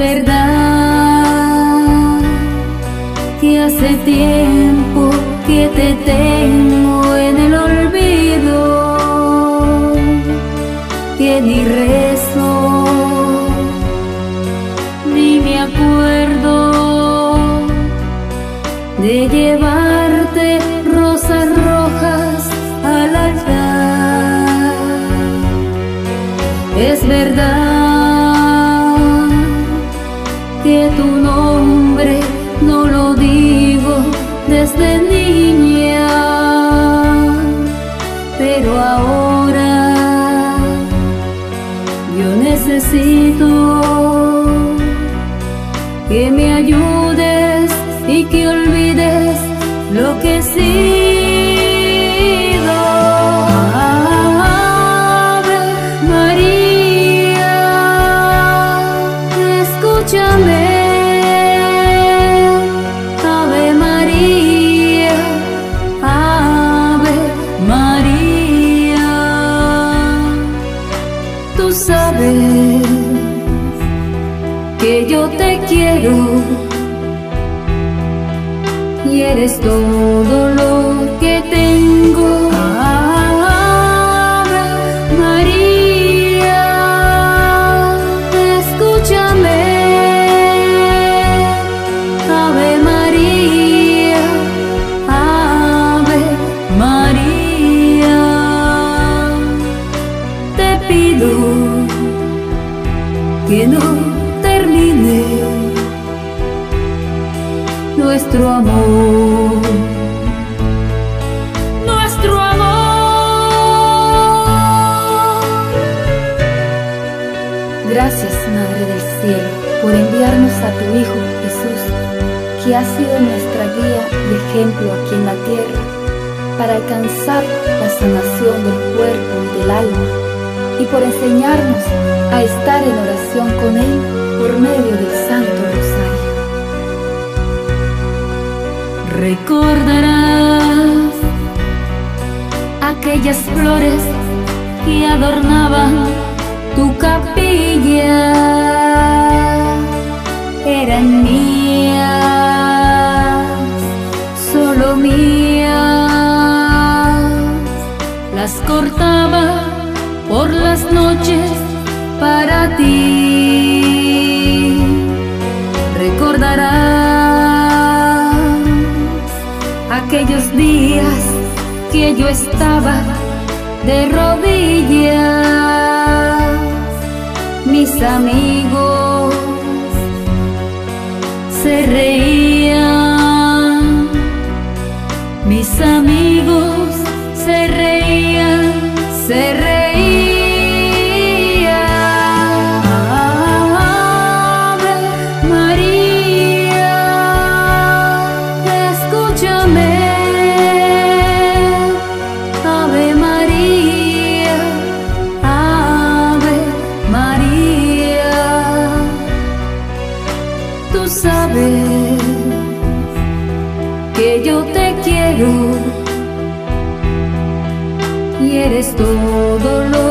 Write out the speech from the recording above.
verdad que hace tiempo que te tengo en el olvido, que ni rezo ni me acuerdo de llevarte rosas rojas al altar. Es verdad yo necesito que me ayudes tú sabes que yo te quiero y eres todo lo pido que no termine nuestro amor. Nuestro amor. Gracias, Madre del Cielo, por enviarnos a tu Hijo Jesús, que ha sido nuestra guía y ejemplo aquí en la tierra, para alcanzar la sanación del cuerpo y del alma, y por enseñarnos a estar en oración con Él por medio del Santo Rosario. Recordarás aquellas flores que adornaban tu capilla. Eran mías, solo mías. Las cortaba por las noches para ti. Recordarás aquellos días que yo estaba de rodillas, mis amigos se reían, y eres todo lo.